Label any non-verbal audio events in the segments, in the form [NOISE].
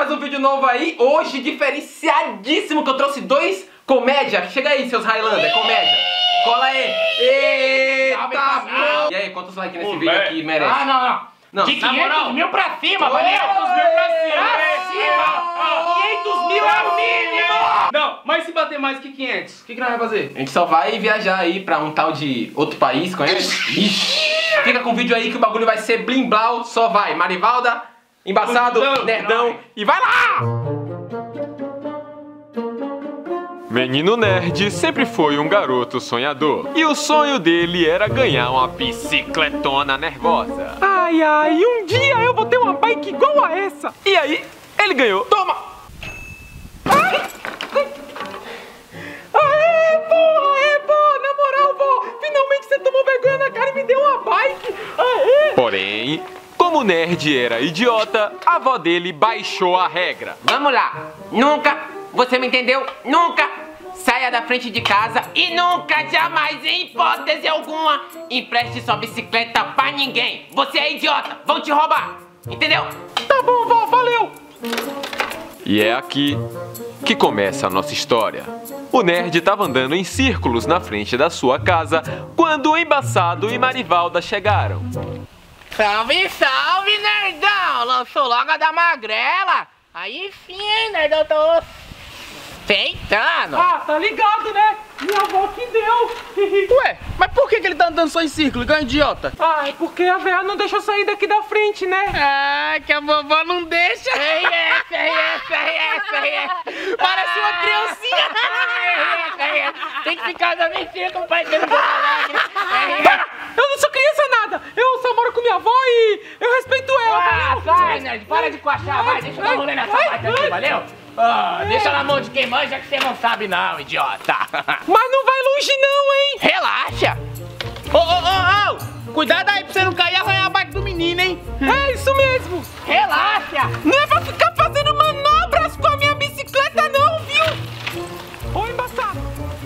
mais um vídeo novo aí. Hoje, diferenciadíssimo, que eu trouxe dois comédia. Chega aí, seus Highlander, comédia. Cola aí. Eita. E aí, quantos likes nesse vídeo aqui merece? Ah, não, não. Não, De na 500 moral. mil pra cima, valeu? 500 mil pra cima. Pra cima. 500 mil é o mínimo. Não, mas se bater mais que 500, o que, que nós vamos fazer? A gente só vai viajar aí pra um tal de outro país, conhece? Ixi. Fica com o vídeo aí que o bagulho vai ser blim blau, só vai. Marivalda, embaçado, Não, nerdão não. e vai lá! Menino Nerd sempre foi um garoto sonhador. E o sonho dele era ganhar uma bicicletona nervosa. Ai, ai, um dia eu vou ter uma bike igual a essa. E aí, ele ganhou. Toma! Aê, pô, aê, pô, na moral, pô, finalmente você tomou vergonha na cara e me deu uma bike. Aê! Porém, como o nerd era idiota, a avó dele baixou a regra. Vamos lá. Nunca, você me entendeu? Nunca saia da frente de casa e nunca, jamais, em hipótese alguma, empreste sua bicicleta pra ninguém. Você é idiota, vão te roubar. Entendeu? Tá bom, vó, valeu! E é aqui que começa a nossa história. O nerd estava andando em círculos na frente da sua casa quando o embaçado e Marivalda chegaram. Salve, salve, nerdão! Lançou logo a da magrela! Aí sim, hein, nerdão, tô feitando! Ah, tá ligado, né? Minha avó que deu. [LAUGHS] Ué, mas por que, que ele tá andando só em círculo, igual idiota? Ah, é porque a véia não deixa eu sair daqui da frente, né? Ah, que a vovó não deixa! RS, RS, RS, RS! Parece uma criancinha! RS, RS! Tem que ficar andando em círculo pra entender o [LAUGHS] Para! Eu não sou criança nada! Eu só moro com minha avó e eu respeito ela, Ah, valeu? nerd! Para de coachar, vai! Deixa eu dar um rolê nessa parte aqui, valeu? Ah, deixa na mão de quem manja que você não sabe não, idiota! [LAUGHS] Mas não vai longe não, hein? Relaxa! Ô, ô, ô, ô! Cuidado aí pra você não cair e arranhar a bike do menino, hein? É isso mesmo! Relaxa! Não é pra ficar fazendo manobras com a minha bicicleta não, viu? Ô! Embaçado!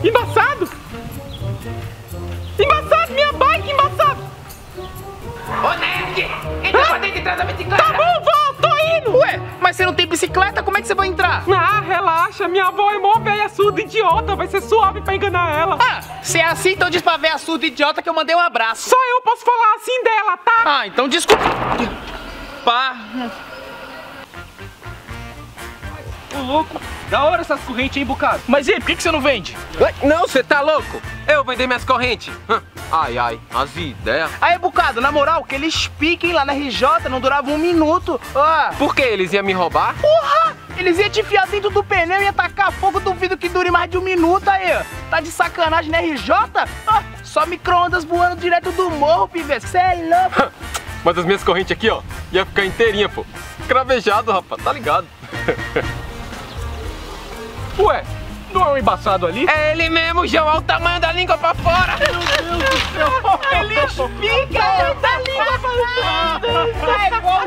Embaçado, Entra pra dentro e traz a bicicleta! Tá bom, vó, tô indo! Ué, mas você não tem bicicleta, como é que você vai entrar? Ah, relaxa, minha avó é mó velha surda idiota, vai ser suave pra enganar ela. Ah, se é assim, então diz pra véia surda idiota que eu mandei um abraço. Só eu posso falar assim dela, tá? Ah, então desculpa. Pá. Ô, louco, da hora essas correntes, hein, Bucado? Mas e aí, por que, que você não vende? Ué, Não, você tá louco? Eu vender minhas correntes. Hã. Ai, ai, as ideias. Aí, Bucado, na moral, que eles piquem lá na RJ não durava um minuto. Ó, Por que eles iam me roubar? porra! Eles iam te enfiar dentro do pneu e ia tacar fogo, duvido que dure mais de um minuto aí. ó. Tá de sacanagem na RJ? Ó, só micro-ondas voando direto do morro, pivete. Cê é louco. Mas as minhas correntes aqui, ó, ia ficar inteirinha, pô. Cravejado, rapaz, tá ligado? [LAUGHS] Ué, não é um embaçado ali? É ele mesmo, João, olha o tamanho da língua pra fora. Eles picam da língua É igual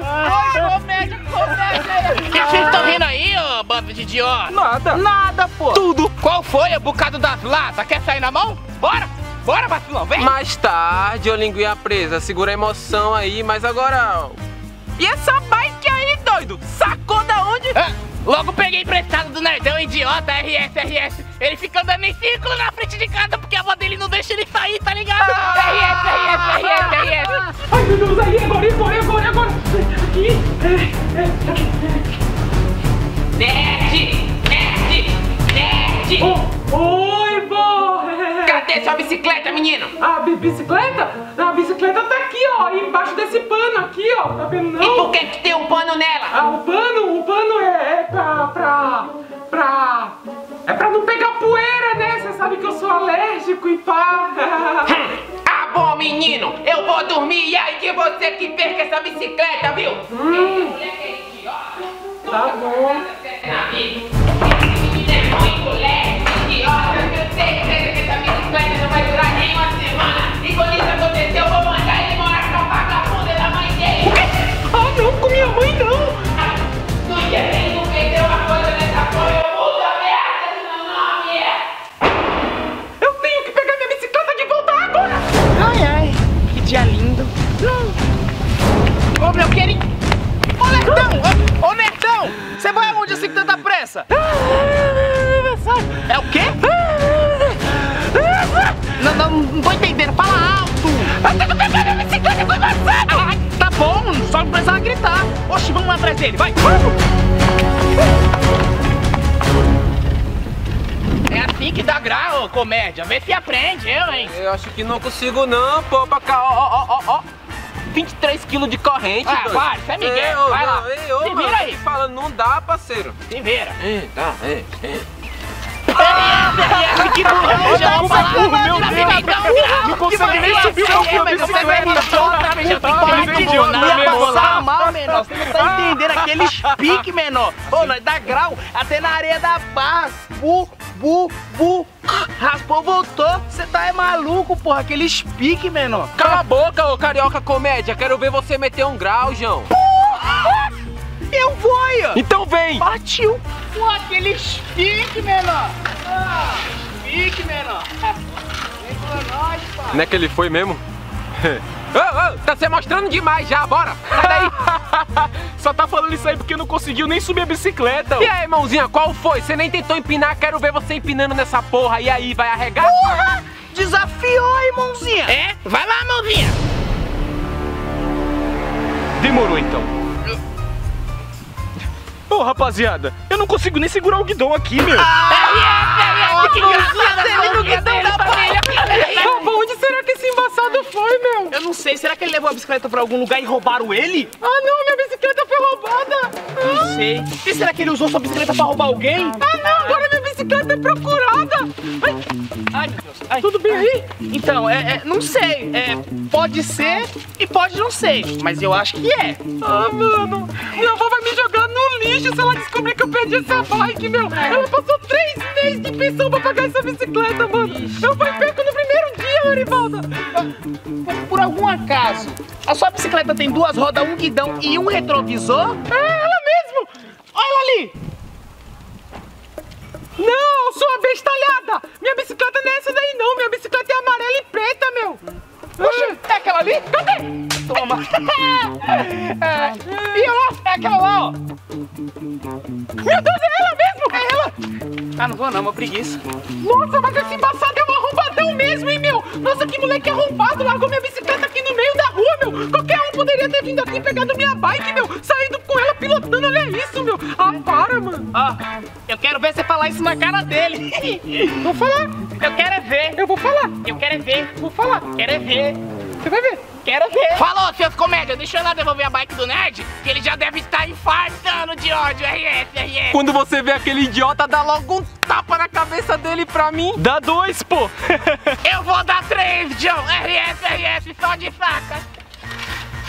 comédia, comédia! O que vocês estão rindo aí, ô bando de idiota? Nada. Nada, pô. Tudo. Qual foi, o bocado das latas? Quer sair na mão? Bora! Bora, vacilão, vem! Mais tarde, ô linguinha presa, segura a emoção aí, mas agora... E essa bike aí, doido? Sacou da onde? Ah, Logo peguei emprestado do nerdão idiota, RS, RS. Ele fica andando em círculo na frente de casa porque a avó dele não deixa ele sair, tá ligado? RS, RS, RS, RS. Ai, meu Deus, aí, agora, agora, agora, agora. Aqui. É, é, aqui. Nerd! Nerd! Nerd! Oh, oi, vó. É. Cadê sua bicicleta, menino? A bi- bicicleta? A bicicleta aqui, ó, desse pano aqui, ó. Tá vendo E não? por que que tem um pano nela? Ah, o pano, o pano é, é pra, pra, pra... É pra não pegar poeira, né? Você sabe que eu sou alérgico e pá. [LAUGHS] Hum, Ah, bom, menino, eu vou dormir e aí que você que perca essa bicicleta, viu? Hum, tá bom. Você vai aonde assim com tanta pressa? É o quê? Não, não, não tô entendendo. Fala alto. Ai, tá bom, só não precisava gritar. Oxi, vamos lá atrás dele, vai. É assim que dá grau, ô, comédia. Vê se aprende, eu, hein? Eu acho que não consigo não, pô, pra cá, ó, ó, ó, ó. 23 quilos de corrente, Ah, doido. vai, isso é Miguel, ô, vai lá. não, ei, ô, Se mano, vira aí. tô te falando, não dá, parceiro. Se vira. É, tá, é, é. Que burro, meu Deus. Não consegue nem subir o meu mas Você vai me Tá que muito idiota. idiota, Ia passar mal, menor. Você não tá entendendo aqueles piques, menor. Ô, nós dá grau até na areia da barra. Bu, bu, bu. Raspou, voltou. Você tá é maluco, porra. Aqueles piques, menor. Cala a boca, ô carioca comédia. Quero ver você meter um grau, João. Eu vou, ó. Então vem. Partiu com aqueles piques, menor. Ah, pique, menor. Vem com nós, pai. Não é que ele foi mesmo? [LAUGHS] Ô, ô, tá se mostrando demais já, bora. Sai daí. Só tá falando isso aí porque não conseguiu nem subir a bicicleta. E aí, irmãozinha, qual foi? Você nem tentou empinar, quero ver você empinando nessa porra. E aí, vai arregar? Porra! Desafiou, irmãozinha! É? Vai lá, mãozinha! Demorou então. Ô, rapaziada, eu não consigo nem segurar o guidão aqui, meu. Ah, que engraçado dele no guidão da família! Pra onde será que esse embaçado foi, meu? Eu não sei, será que ele levou a bicicleta pra algum lugar e roubaram ele? Ah, não, minha bicicleta foi roubada. Não sei. E será que ele usou sua bicicleta pra roubar alguém? Ah, não, agora minha bicicleta é procurada. Ai, meu Deus. Ai, Tudo bem aí? Então, é, é, não sei. É, pode ser e pode não ser. Mas eu acho que é. Ah, mano, minha avó vai me jogar no lixo se ela descobrir que eu perdi essa bike, meu. Ela passou três meses de pensão pra pagar essa bicicleta, mano. Eu fui perco dia, Marivalda. Por, algum acaso, a sua bicicleta tem duas rodas, um guidão e um retrovisor? É ela mesmo. Olha ela ali! Não, sua bestalhada. Minha bicicleta não é essa daí, não. Minha bicicleta é amarela e preta, meu. Poxa, é aquela ali? Cadê? Toma! [LAUGHS] É, e ela? É aquela lá, ó! Meu Deus, é ela mesmo. É ela! Ah, não vou não, uma preguiça. Nossa, mas esse embaçado é um arrombadão mesmo, hein, meu? Nossa, que moleque arrombado, largou minha bicicleta aqui no meio da rua, meu. Qualquer um poderia ter vindo aqui e pegado minha bike, meu. Saindo com ela pilotando, olha isso, meu. Ah, para, mano. Ó, eu quero ver você falar isso na cara dele. [LAUGHS] Vou falar, Eu quero é ver. eu vou falar. Eu quero é ver. Vou falar. Quero é ver. Você vai ver. Quero ver. Falou, seus comédias. Deixa eu lá devolver a bike do Nerd, que ele já deve estar infartando de ódio. RS, RS. Quando você vê aquele idiota, dá logo um tapa na cabeça dele pra mim. Dá dois, pô. [LAUGHS] Eu vou dar três, John. RS, RS, só de faca.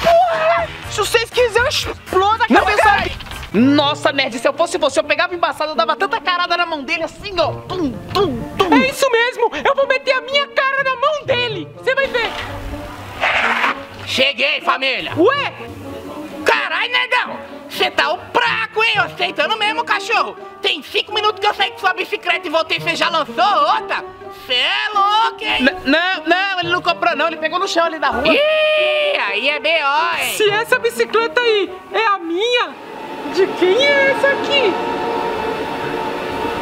Porra! Se vocês quiserem, eu explodo a Não, cabeça peraí. Nossa, nerd, se eu fosse você, eu pegava embaçado, eu dava tanta carada na mão dele assim, ó. Tum, tum, tum. É isso mesmo. Eu vou meter a minha cara na mão dele. Você vai ver. Cheguei, família. Ué, Carai, negão! Você tá o praco, hein? Aceitando mesmo, cachorro! Tem cinco minutos que eu saí com sua bicicleta e voltei, você já lançou outra? Cê é louco, hein? não, não, ele não comprou não, ele pegou no chão ali da rua. Ih, aí é B.O., hein? se essa bicicleta aí é a minha, de quem é essa aqui?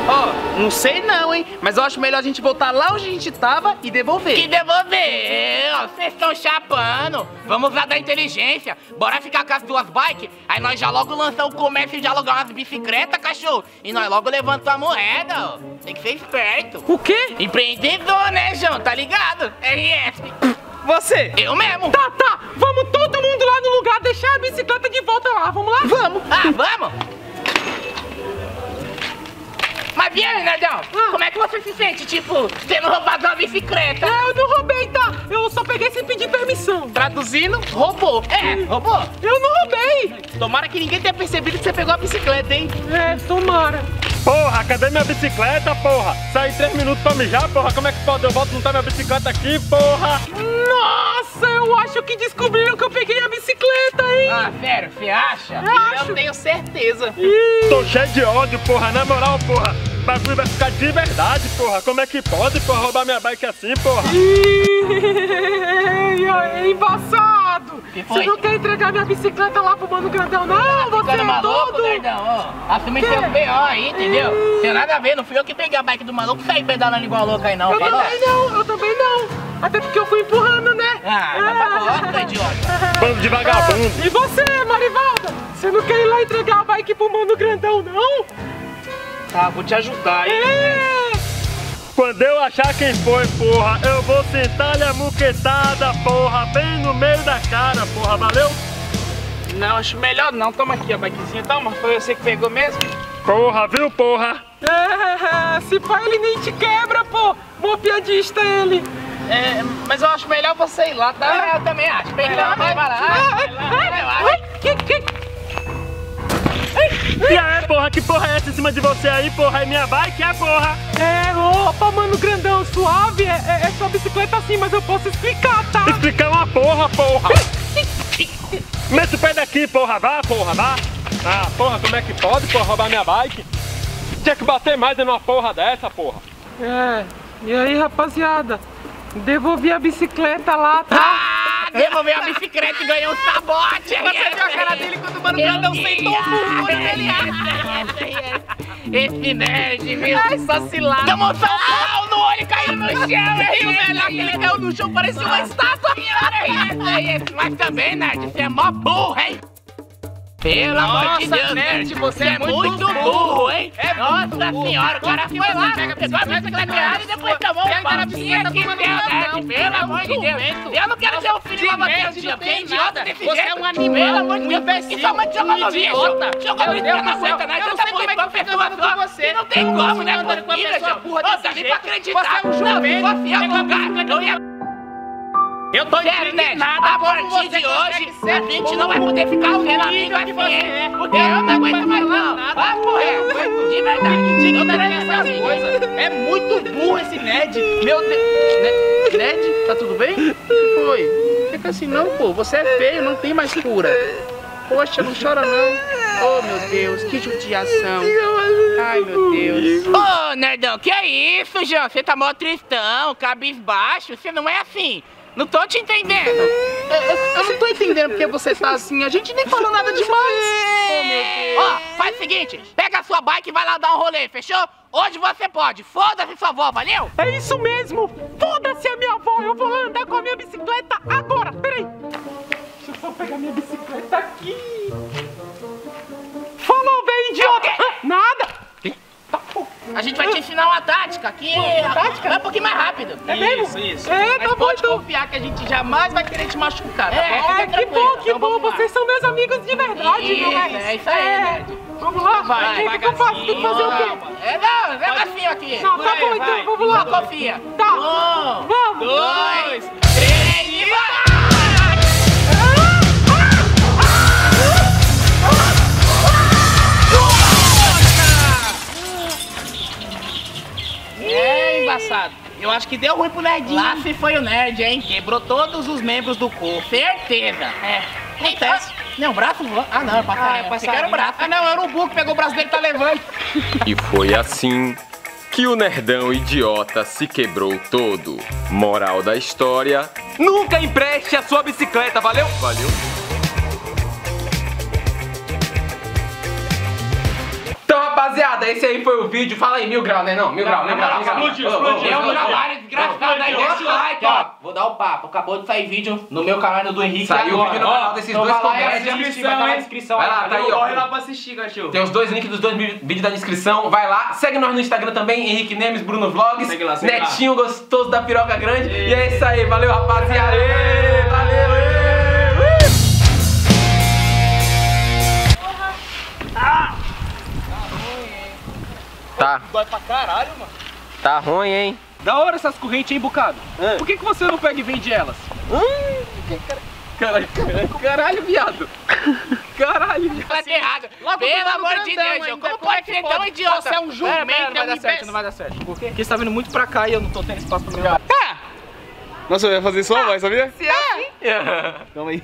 Ó, não sei não, hein? Mas eu acho melhor a gente voltar lá onde a gente tava e devolver. Que devolver? Ó, Vocês estão chapando. Vamos lá da inteligência. Bora ficar com as duas bikes. Aí nós já logo lançamos o comércio e já alugar umas bicicletas, cachorro. E nós logo levantamos a moeda, ó. Tem que ser esperto. O quê? Empreendedor, né, João? Tá ligado? RS. Você? Eu mesmo. Tá, tá. Vamos todo mundo lá no lugar deixar a bicicleta de volta lá. Vamos lá? Vamos. Ah, vamos. Mas e aí, Nerdão? Como é que você se sente, tipo, tendo roubado uma bicicleta? É, eu não roubei, tá? Eu só peguei sem pedir permissão. Traduzindo, roubou. É, roubou. Eu não roubei. Tomara que ninguém tenha percebido que você pegou a bicicleta, hein? É, tomara. Porra, cadê minha bicicleta, porra? Saí três minutos pra mijar, porra. Como é que pode? Eu volto não tá minha bicicleta aqui, porra. Nossa, eu acho que descobriram que eu peguei a bicicleta, hein? Ah, sério, você acha? acho. Eu tenho certeza. Ih, Tô cheio de ódio, porra. Na moral, porra. O bagulho vai ficar de verdade, porra. Como é que pode, porra, roubar minha bike assim, porra? ih, embaçado. Que? Você não quer entregar minha bicicleta lá pro Mano Grandão, não? Você ficando é maluco, doido? Nerdão, ó. Assume seu B.O. aí, entendeu? Tem nada a ver, não fui eu que peguei a bike do maluco e saí pedalando igual louco aí não, Eu também não, eu também não. Até porque eu fui empurrando, né? Ah, vai pra bosta, idiota. [LAUGHS] Bando de vagabundo. E você, Marivalda? Você não quer ir lá entregar a bike pro mano grandão, não? Tá, vou te ajudar, hein? É! Quando eu achar quem foi, porra, eu vou sentar-lhe a muquetada, porra, bem no meio da cara, porra, valeu? Não, acho melhor não. Toma aqui a bikezinha, toma. Foi você que pegou mesmo? Porra, viu, porra? É, se pá, ele nem te quebra, pô! Mó piadista ele! É, mas eu acho melhor você ir lá, tá? É, eu também acho. Perdão, vai, vai lá. Ai, Vai lá, ai, vai lá. E aí, porra, que porra é essa em cima de você aí, porra? É minha bike, é, porra? É, opa, mano grandão, suave, é, é, é sua bicicleta assim, mas eu posso explicar, tá? Explicar uma porra, porra! Mete o pé daqui, porra, vá, porra, vá! Ah, porra, como é que pode, porra, roubar minha bike? Tinha que bater mais numa porra dessa, porra. É, e aí, rapaziada? Devolvi a bicicleta lá, tá? Ah, devolveu a bicicleta e ganhou um sabote. Você viu a cara dele quando o Mano Grandão sentou o burro nele? Esse nerd, viu? Ai, só cilada. Tomou só um pau no olho e caiu no chão. E o melhor que ele caiu no chão parecia uma estátua. Mas também, nerd, você é mó burro? Pelo amor de Deus, nerd, você é muito muito burro. burro, hein? É Nossa burro. senhora, o cara foi você lá, pegou a bicicleta errada e depois tomou um pau. bicicleta Que Deus, Grandão. nerd, pelo amor de Deus. Eu não quero ser o filho de uma não tem idiota desse Você jeito. é um animal, Pelo amor de Deus, imbecil, que sua de jogar um no lixo. Joga no lixo, não aguenta, né? Você é que uma fica pessoa só você. que Não tem Como você né? João. burra Ô, dá nem pra acreditar. Você é Não, se fosse eu eu ia... Eu tô Ned, indignada a partir de hoje, a gente não vai poder ficar vendo amigo é. Porque eu não aguento mais não. Vai morrer, de verdade. Eu não essas coisas. É muito burro esse nerd. Meu Deus. Ne- Ned, tá tudo bem? O que foi? Fica assim, não, pô. Você é feio, não tem mais cura. Poxa, não chora não. Oh, meu Deus, que judiação. Ai, meu Deus. Ô, nerdão, que é isso, João? Você tá mó tristão, cabisbaixo, você não é assim. Não tô te entendendo. Eu, eu- eu não tô entendendo porque você tá assim. A gente nem falou nada demais. Oh. Ó, faz o seguinte, pega a sua bike e vai lá dar um rolê, fechou? Hoje você pode. Foda-se sua avó, valeu? É isso mesmo! Foda-se a minha avó! Eu vou lá andar com a minha bicicleta agora! Peraí! Deixa eu só pegar minha bicicleta aqui! Falou, velho idiota! Ah, Nada! A gente vai te ensinar uma tática aqui. Tática? Vai um pouquinho mais rápido. É mesmo? Isso, isso. É, Mas tá bom pode então! confiar que a gente jamais vai querer te machucar, tá É, bom? É, que bom, que Então bom! Vocês são meus amigos de verdade, Isso, meu é isso aí, nerd. Vamos lá! Vai, O que que eu faço? Tem que fazer o quê? É, não, negocinho aqui. Não, tá Vai, bom vai. então, vamos lá! Confia. Tá! Um, Vamos! dois, três e vai! É embaçado. Eu acho que deu ruim pro nerdinho. Lá se foi o nerd, hein? Quebrou todos os membros do corpo. Certeza. É, acontece. Não, braço voando. Ah, não, é passarinho. Ah, que era o braço. Ah, não, era o Buco que pegou o braço dele e tá levando. E foi assim que o nerdão idiota se quebrou todo. Moral da história: nunca empreste a sua bicicleta, valeu? Valeu. Rapaziada, esse aí foi o vídeo. Fala aí, mil grau, né? Não, mil grau, mil grau. explodiu, explodiu. É um trabalho desgraçado aí, deixa o like, ó. Vou dar o papo. Acabou de sair vídeo no meu canal e no do Henrique. Saiu agora. vídeo no Ó, canal desses então dois vai lá comédias. vai estar na descrição. Vai lá, tá aí, ó. Corre lá pra assistir, cachorro. Tem os dois links dos dois vídeos da descrição. Vai lá, segue nós no Instagram também, Henrique Nemes, Bruno Vlogs, lá, lá. Netinho gostoso da piroca grande. E é isso aí, valeu rapaziada. Tá, Dói pra caralho, mano. tá ruim, hein? Da hora essas correntes, hein, Bocado? Por que, que você não pega e vende elas? Caralho, caralho, caralho, viado. Caralho, viado. Tá errado. Pelo amor de Deus, João. Como pode ser tão idiota? Você é um jumento, Pera, pera, é não vai um dar certo, não vai dar certo. Por quê? Porque você tá vindo muito pra cá e eu não tô tendo espaço pra meu lado. Nossa, eu ia fazer sua voz, sabia? Se é assim, Calma aí.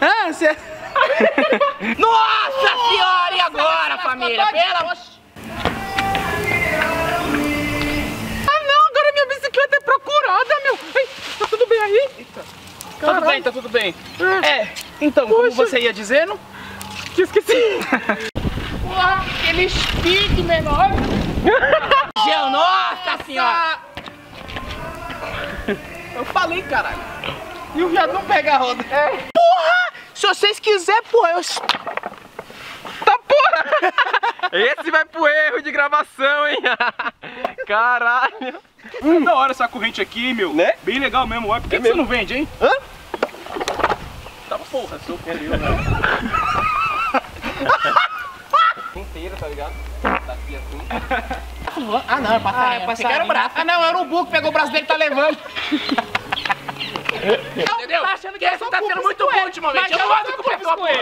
Ah, [LAUGHS] você... [LAUGHS] Nossa senhora, e agora, família? Pelo amor... Ah não, agora minha bicicleta é procurada, meu! Ei, tá tudo bem aí? Tá tudo bem, tá tudo bem. É, então, como você ia dizendo? Te esqueci. [LAUGHS] Porra, aquele speed menor. Gel, nossa senhora! Eu falei, caralho. E o viado não pega a roda. Porra! Se vocês quiserem, porra, eu. Tá porra! [LAUGHS] Esse vai pro erro de gravação, hein? [LAUGHS] Caralho! Hum. Da hora essa corrente aqui, meu. Né? Bem legal mesmo. Ué, por que, É que você não vende, hein? Hã? Tá porra, seu pneu, Inteiro, tá ligado? Daqui assim. Ah, não, é passarinho. Ah, é passarinho. Pegaram o braço. Ah, não, era o Buco que pegou o braço dele e tá levando. [LAUGHS] Entendeu? Tá achando que eu tá sendo muito bom ele, ultimamente. Eu não gosto com porra.